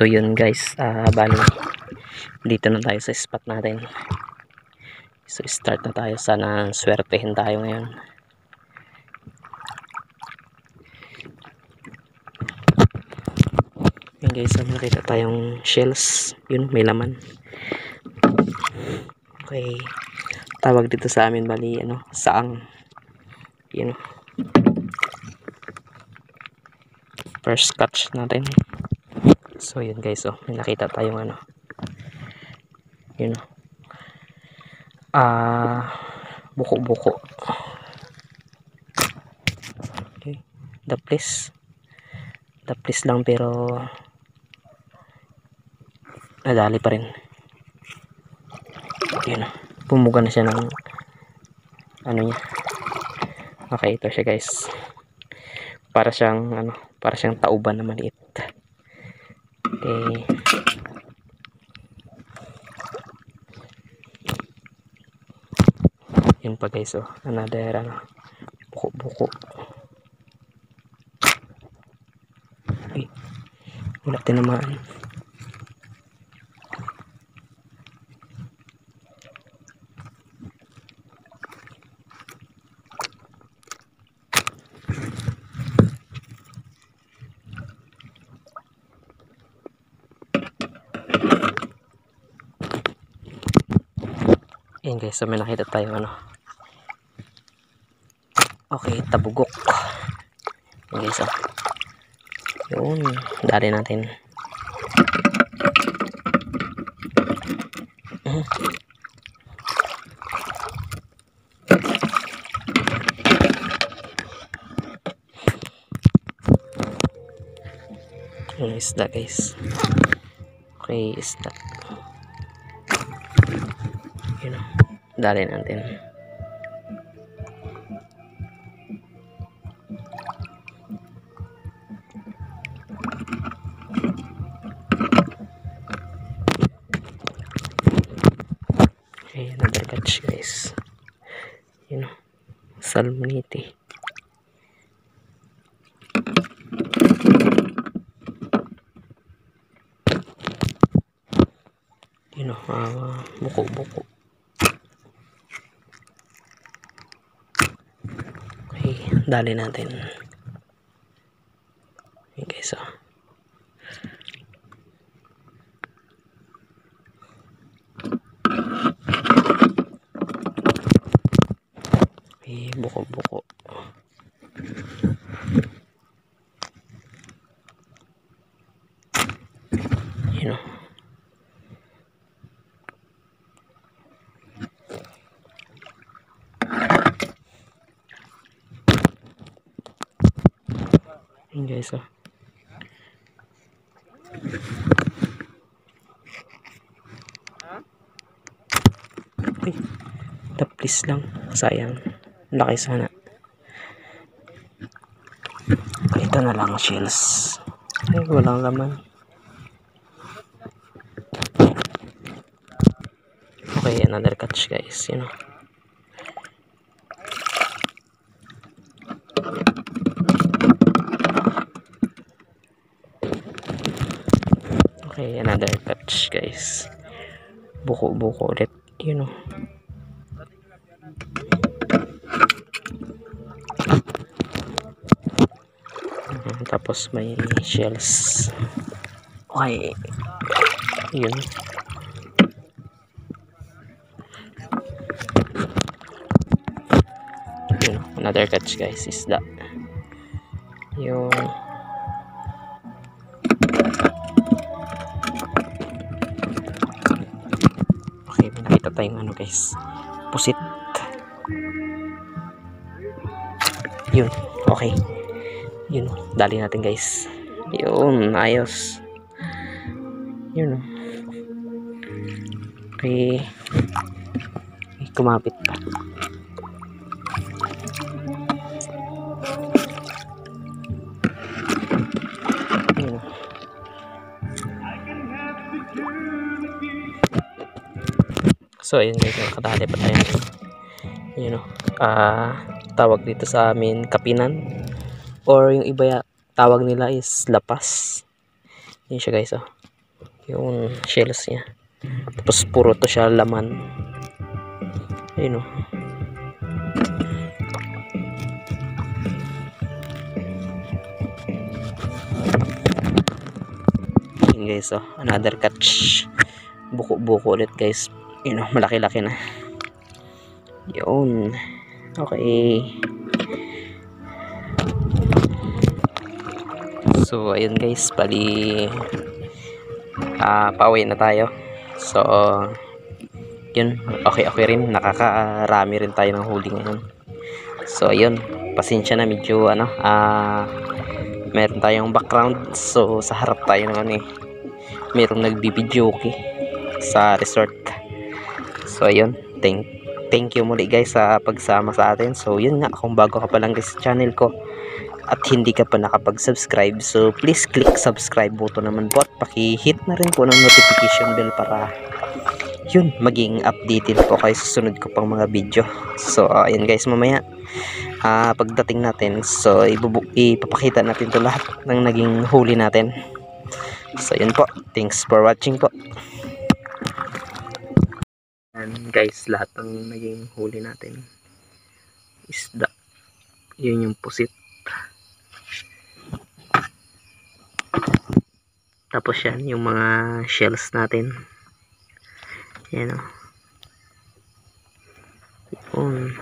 So yun guys, ah bali dito na tayo sa spot natin. So start na tayo, sana swertehin tayo ngayon. Yun guys, nakita tayong shells, yun may laman. Okay, tawag dito sa amin bali ano, saang. Yun. First catch natin. So yun guys, oh, may nakita tayong ano. Yun. oh. Ah, buko-buko. Okay. The place. The place lang pero nadali pa rin. Yun. oh. Pumuga na siya ng ano niya. Okay, ito siya guys. Para siyang ano, para siyang tauban na maliit. Okay. Yun pa guys, oh. Another, ano, buko-buko. Ay, wala tinamaan. Ayan guys, so may nakita tayong ano. Okay, tabugok. Ayan guys, oh. Yun, dali natin. Mhm. Yung isda guys. Okay, isda. Yun o. Dali natin. Okay, another catch guys. Yun o. Salmonite. Yun o. ah, buko-buko. Okay, dali natin. Okay guys, oh. Okay, buko-buko. Yun oh. Yun guys, oh. Uy, taplis lang. Sayang. Laki sana. Ito na lang shells. Ay, walang laman. Okay, another catch guys. You know. Okay, another catch guys. Buko-buko ulit. You know. Mhm, Tapos may shells. Okay. Yun. Yun. Another catch guys is that. Yung tayong ano guys. Pusit. Yun. Okay. Yun. oh. Dali natin guys. Yun. Ayos. Yun. oh. Okay. Ay, kumapit pa. So, ayun guys, nakatali pa tayo. Yun o. Ah, tawag dito sa amin kapinan. Or yung iba tawag nila is lapas. Yun siya guys oh. yung shells niya tapos puro to siya laman ayun o yun guys oh another catch buko-buko ulit guys yun oh malaki-laki na. Yun. Okay. So ayun guys. Bali ah pauwi na tayo. So yun. Okay okay rin. Nakakarami rin tayo ng huli ngayon. So ayun. Pasensya na. Medyo ano ah meron tayong background. So sa harap tayo ng ano eh. Merong nagbibideo okay sa resort so ayun. Thank thank you muli guys sa pagsama sa atin. So yun nga kung bago ka pa lang guys sa channel ko at hindi ka pa nakapag-subscribe so please click subscribe button naman po at paki-hit na rin po ng notification bell para yun maging updated po kayo sa sunod ko pang mga video. So ayun guys mamaya ah pagdating natin so ipapakita natin to lahat ng naging huli natin. So yun po. Thanks for watching po and guys lahat ng naging huli natin. Isda. Yun yung pusit. Tapos yan yung mga shells natin. Yan o yun